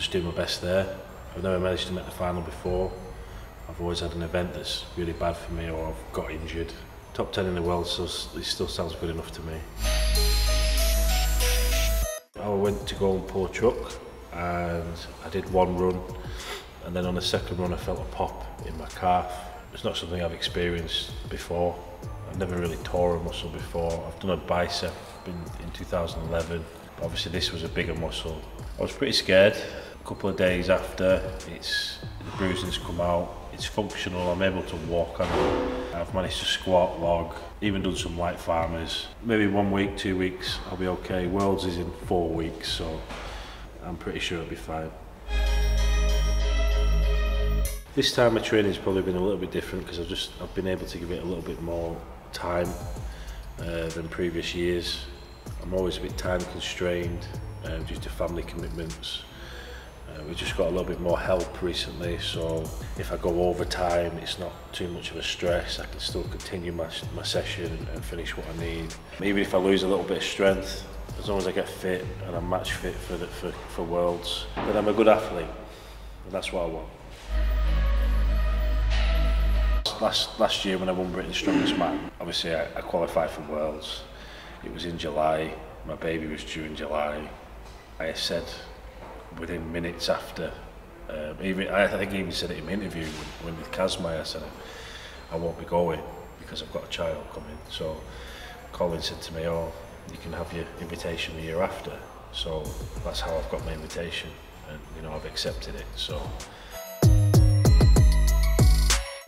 just do my best there. I've never managed to make the final before. I've always had an event that's really bad for me or I've got injured. Top 10 in the world, so it still sounds good enough to me. I went to go and pull a truck and I did one run and then on the second run I felt a pop in my calf. It's not something I've experienced before. I've never really tore a muscle before. I've done a bicep in, in 2011, but obviously this was a bigger muscle. I was pretty scared. A couple of days after, it's the bruising's come out. It's functional. I'm able to walk on it. I've managed to squat, log, even done some light farmers. Maybe one week, two weeks, I'll be okay. Worlds is in four weeks, so I'm pretty sure it'll be fine. This time my training's probably been a little bit different because I've just I've been able to give it a little bit more time uh, than previous years. I'm always a bit time constrained uh, due to family commitments. Uh, we've just got a little bit more help recently, so if I go over time, it's not too much of a stress. I can still continue my, my session and finish what I need. Even if I lose a little bit of strength, as long as I get fit and I'm match fit for, the, for, for Worlds, then I'm a good athlete, and that's what I want. Last, last year when I won Britain's Strongest Man, obviously I, I qualified for Worlds. It was in July, my baby was due in July. I said within minutes after. Um, even, I, I think he even said it in an interview when, when with Kazmai, I said, I won't be going because I've got a child coming. So Colin said to me, oh, you can have your invitation the year after. So that's how I've got my invitation and, you know, I've accepted it. So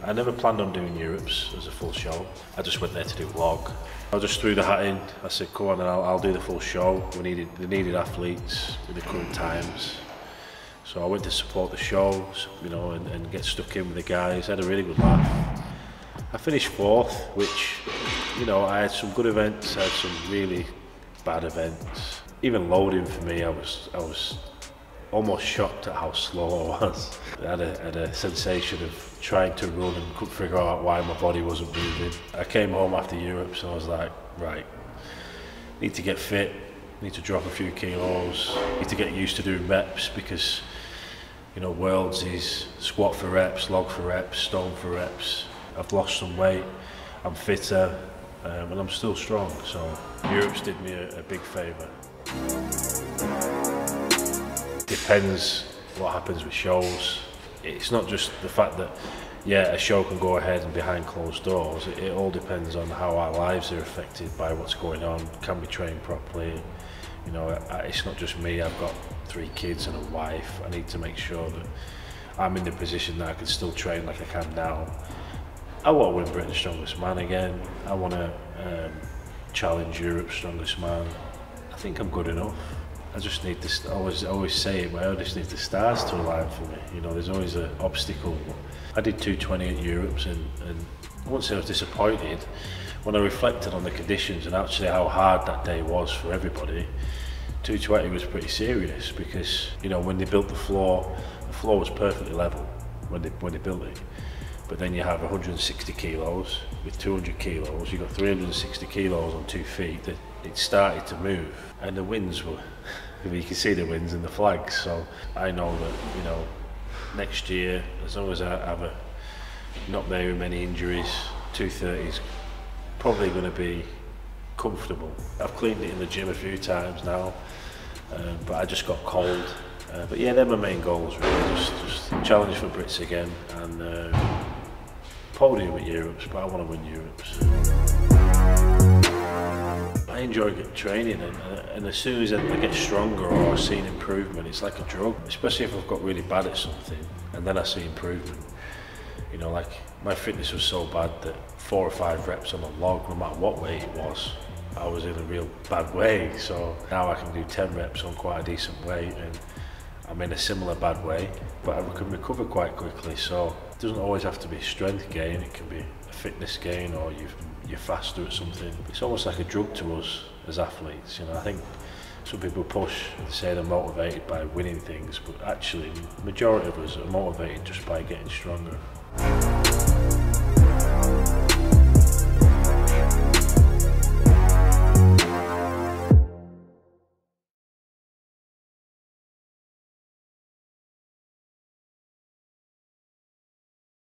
I never planned on doing Europe's as a full show. I just went there to do vlog. I just threw the hat in. I said, come on, and I'll, I'll do the full show. We needed, they needed athletes with the current times. So I went to support the show, you know, and, and get stuck in with the guys. I had a really good laugh. I finished fourth, which, you know, I had some good events, I had some really bad events. Even loading for me, I was, I was almost shocked at how slow I was. I had a, had a sensation of trying to run and couldn't figure out why my body wasn't moving. I came home after Europe, so I was like, right, need to get fit, need to drop a few kilos, need to get used to doing reps because, you know, Worlds is squat for reps, log for reps, stone for reps. I've lost some weight, I'm fitter, um, and I'm still strong, so Europe's did me a, a big favour depends what happens with shows. It's not just the fact that, yeah, a show can go ahead and behind closed doors. It, it all depends on how our lives are affected by what's going on. Can we train properly? You know, it's not just me. I've got three kids and a wife. I need to make sure that I'm in the position that I can still train like I can now. I want to win Britain's Strongest Man again. I want to um, challenge Europe's Strongest Man. I think I'm good enough. I just need to I always always say it, but I just need the stars to align for me. You know, there's always an obstacle. I did 220 at Europe's, and, and once I was disappointed, when I reflected on the conditions and actually how hard that day was for everybody, 220 was pretty serious because you know when they built the floor, the floor was perfectly level when they when they built it. But then you have 160 kilos with 200 kilos. You've got 360 kilos on two feet. That it started to move, and the winds were you can see the winds and the flags. So I know that you know next year, as long as I have a not very many injuries, 230 is probably going to be comfortable. I've cleaned it in the gym a few times now, um, but I just got cold. Uh, but yeah, they're my main goals really. Just, just challenge for Brits again and uh, podium at Europe's, but I want to win Europe's. I enjoy training and, uh, and as soon as I get stronger or I see an improvement, it's like a drug, especially if I've got really bad at something and then I see improvement. You know, like my fitness was so bad that four or five reps on a log, no matter what weight it was, I was in a real bad way. So now I can do 10 reps on quite a decent weight and I'm in a similar bad way, but I can recover quite quickly. So it doesn't always have to be strength gain, it can be a fitness gain or you've, you're faster at something. It's almost like a drug to us as athletes. You know, I think some people push and say they're motivated by winning things, but actually, the majority of us are motivated just by getting stronger.